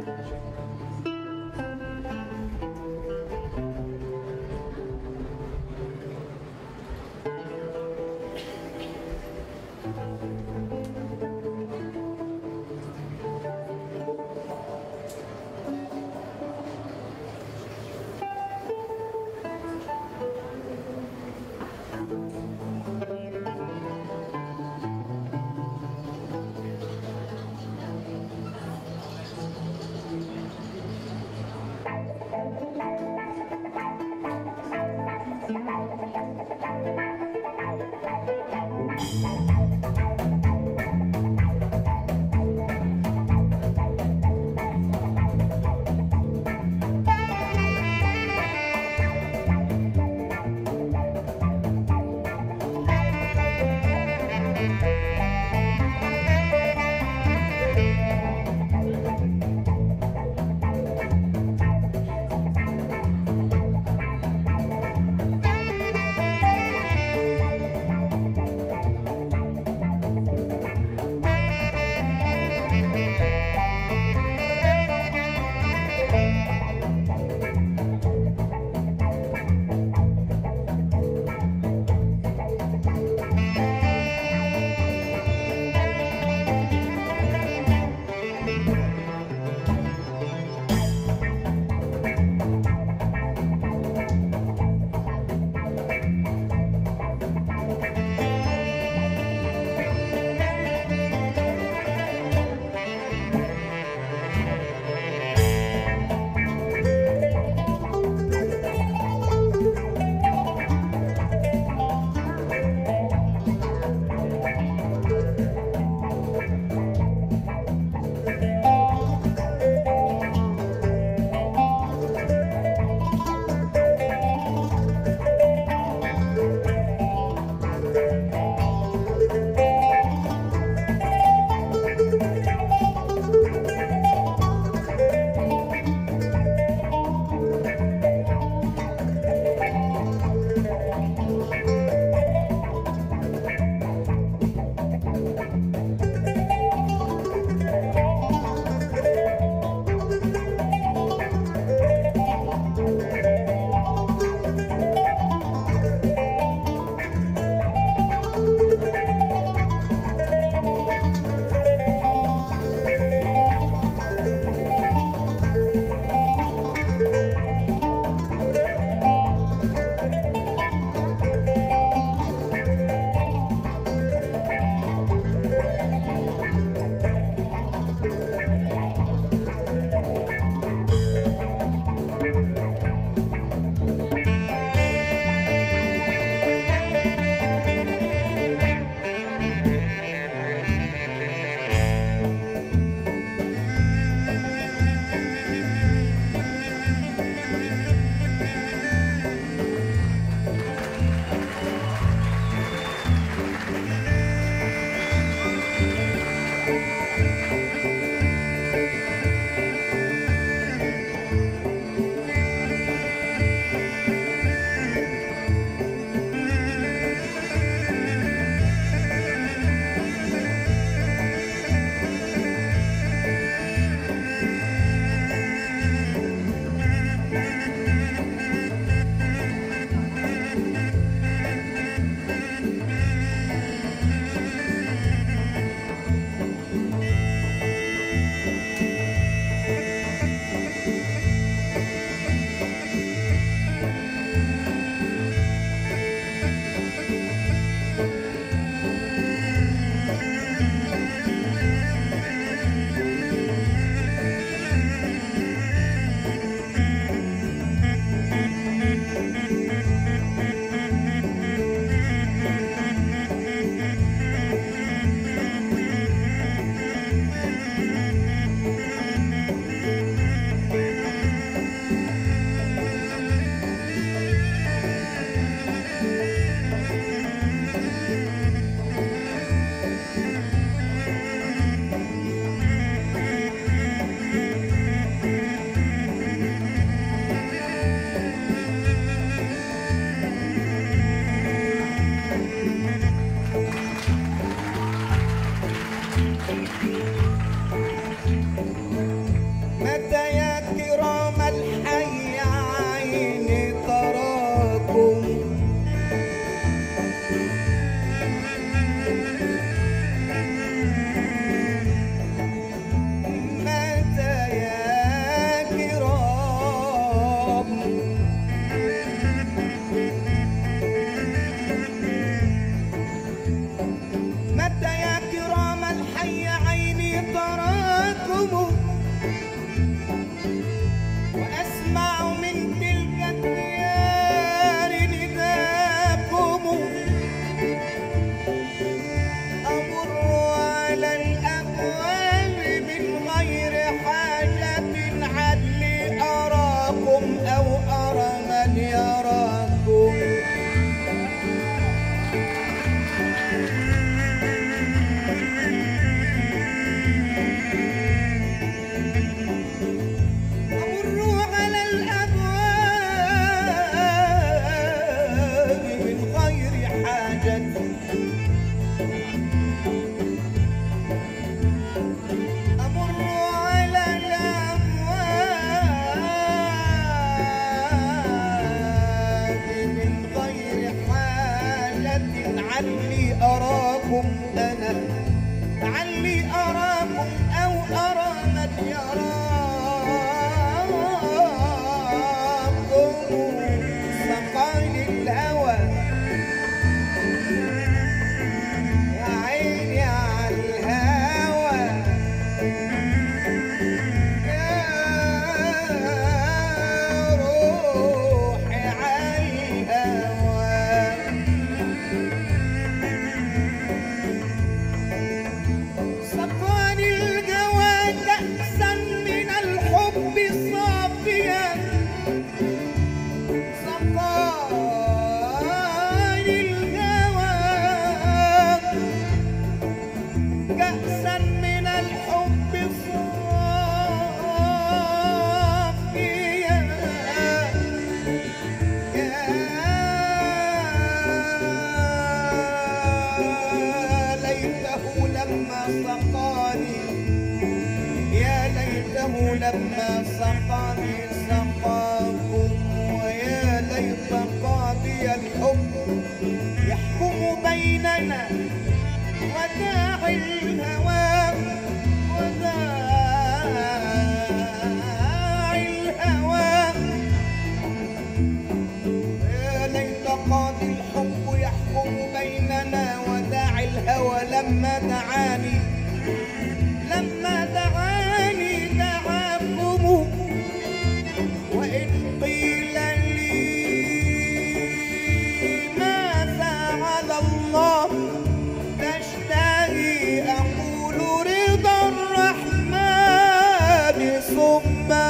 なるほど。أراكم أنا لعلي أراكم أو أرى من يراكم لما سقاني سقاكم ويا ليت قاضي الحكم يحكم بيننا وداع الهوى وداع الهوى يا ليت قاضي الحب يحكم بيننا وداع الهوى لما دعاني. لما Oh my